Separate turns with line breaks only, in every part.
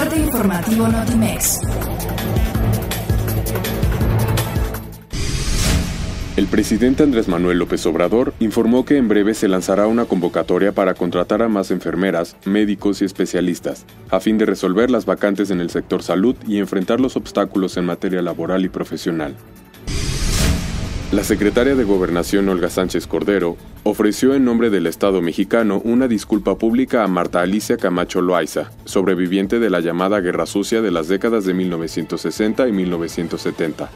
Corte informativo Notimex.
El presidente Andrés Manuel López Obrador informó que en breve se lanzará una convocatoria para contratar a más enfermeras, médicos y especialistas, a fin de resolver las vacantes en el sector salud y enfrentar los obstáculos en materia laboral y profesional. La secretaria de Gobernación Olga Sánchez Cordero ofreció en nombre del Estado mexicano una disculpa pública a Marta Alicia Camacho Loaiza, sobreviviente de la llamada Guerra Sucia de las décadas de 1960 y 1970.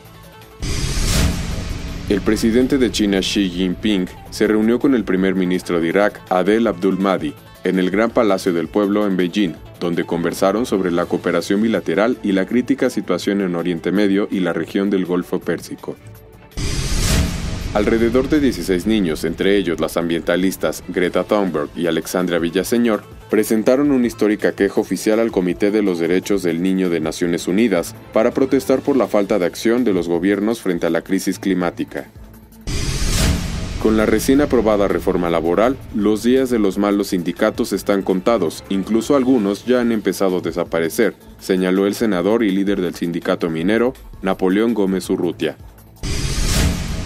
El presidente de China Xi Jinping se reunió con el primer ministro de Irak, Adel Abdul Mahdi, en el Gran Palacio del Pueblo en Beijing, donde conversaron sobre la cooperación bilateral y la crítica situación en Oriente Medio y la región del Golfo Pérsico. Alrededor de 16 niños, entre ellos las ambientalistas Greta Thunberg y Alexandra Villaseñor, presentaron una histórica queja oficial al Comité de los Derechos del Niño de Naciones Unidas para protestar por la falta de acción de los gobiernos frente a la crisis climática. Con la recién aprobada reforma laboral, los días de los malos sindicatos están contados, incluso algunos ya han empezado a desaparecer, señaló el senador y líder del sindicato minero, Napoleón Gómez Urrutia.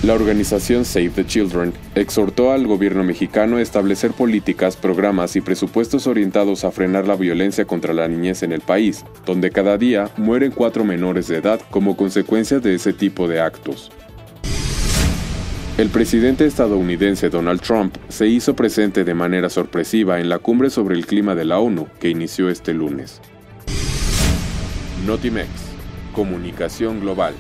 La organización Save the Children exhortó al gobierno mexicano a establecer políticas, programas y presupuestos orientados a frenar la violencia contra la niñez en el país, donde cada día mueren cuatro menores de edad como consecuencia de ese tipo de actos. El presidente estadounidense Donald Trump se hizo presente de manera sorpresiva en la cumbre sobre el clima de la ONU que inició este lunes. Notimex, Comunicación Global.